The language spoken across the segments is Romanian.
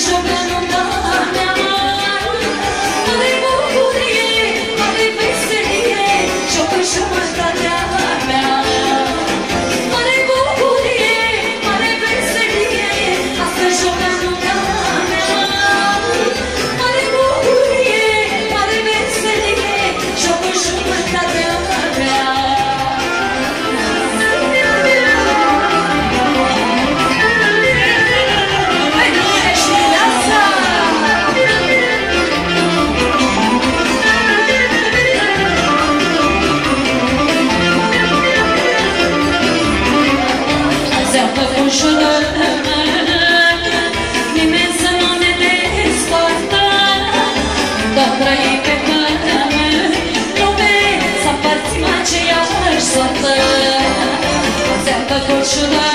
Deixa-me should I?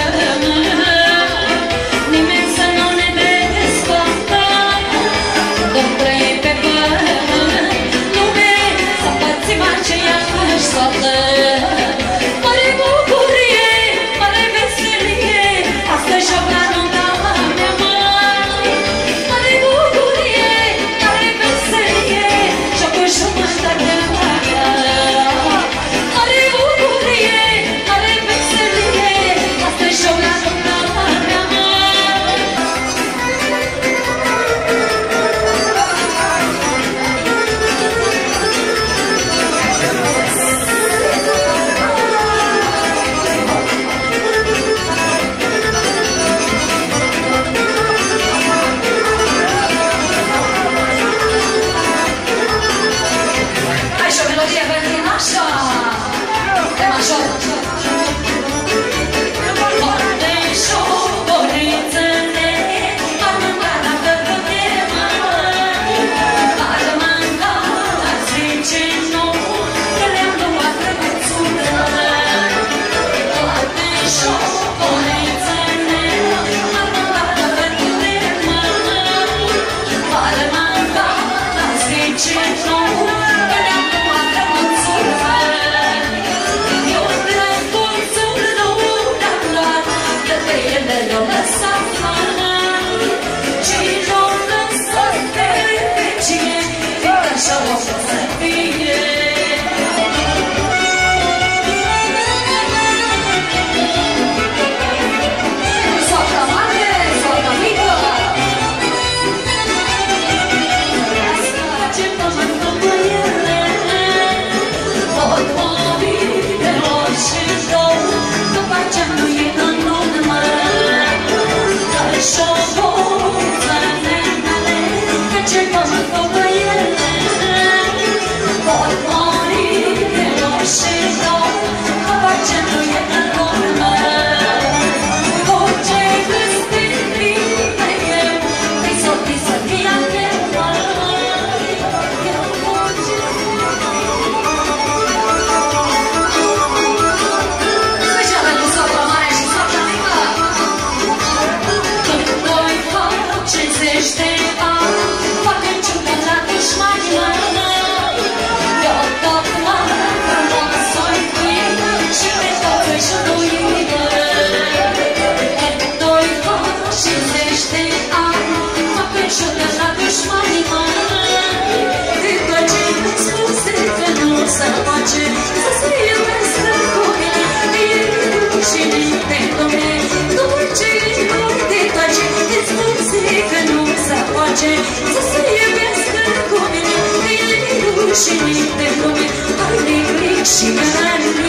și de lume Ai de fric și granic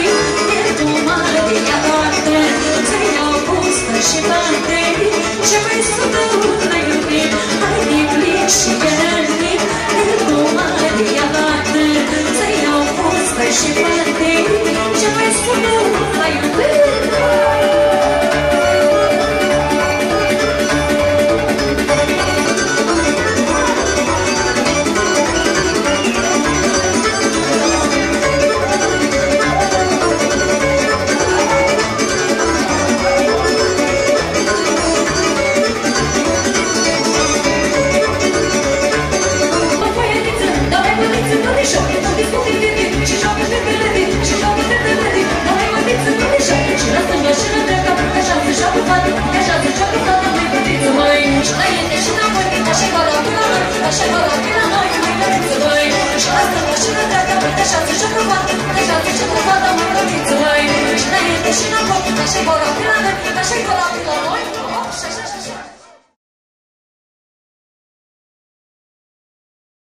E tu mare de ea parte Ți-ai au gustă și parte Ce vrei să Naszego, naszego, naszego, naszego, naszego, naszego, naszego, naszego,